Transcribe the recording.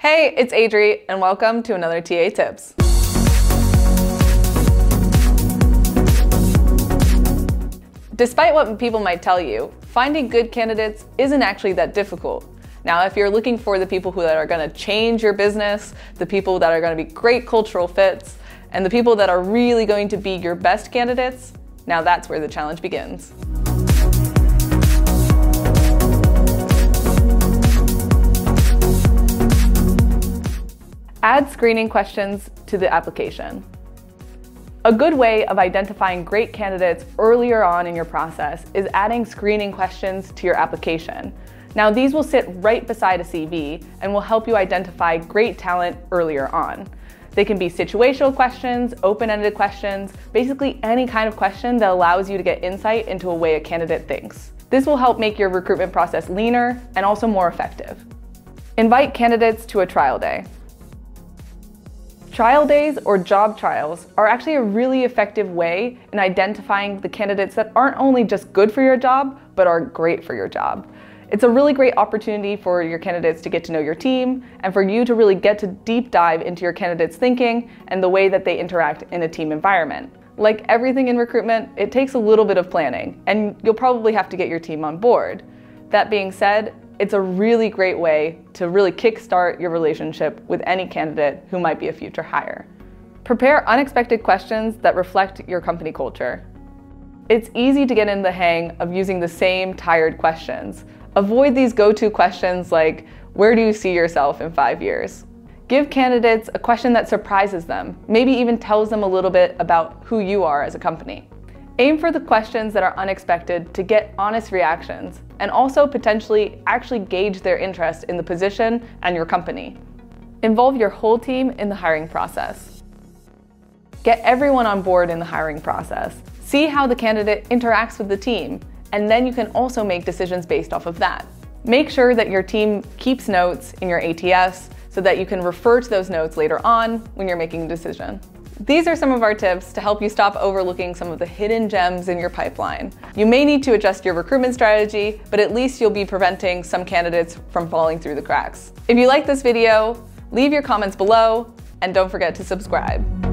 Hey, it's Adrie, and welcome to another TA Tips. Despite what people might tell you, finding good candidates isn't actually that difficult. Now, if you're looking for the people who that are going to change your business, the people that are going to be great cultural fits, and the people that are really going to be your best candidates, now that's where the challenge begins. Add screening questions to the application. A good way of identifying great candidates earlier on in your process is adding screening questions to your application. Now, these will sit right beside a CV and will help you identify great talent earlier on. They can be situational questions, open ended questions, basically any kind of question that allows you to get insight into a way a candidate thinks. This will help make your recruitment process leaner and also more effective. Invite candidates to a trial day. Trial days or job trials are actually a really effective way in identifying the candidates that aren't only just good for your job, but are great for your job. It's a really great opportunity for your candidates to get to know your team and for you to really get to deep dive into your candidates' thinking and the way that they interact in a team environment. Like everything in recruitment, it takes a little bit of planning, and you'll probably have to get your team on board. That being said, it's a really great way to really kickstart your relationship with any candidate who might be a future hire. Prepare unexpected questions that reflect your company culture. It's easy to get in the hang of using the same tired questions, Avoid these go-to questions like, where do you see yourself in five years? Give candidates a question that surprises them, maybe even tells them a little bit about who you are as a company. Aim for the questions that are unexpected to get honest reactions and also potentially actually gauge their interest in the position and your company. Involve your whole team in the hiring process. Get everyone on board in the hiring process. See how the candidate interacts with the team and then you can also make decisions based off of that. Make sure that your team keeps notes in your ATS so that you can refer to those notes later on when you're making a decision. These are some of our tips to help you stop overlooking some of the hidden gems in your pipeline. You may need to adjust your recruitment strategy, but at least you'll be preventing some candidates from falling through the cracks. If you like this video, leave your comments below and don't forget to subscribe.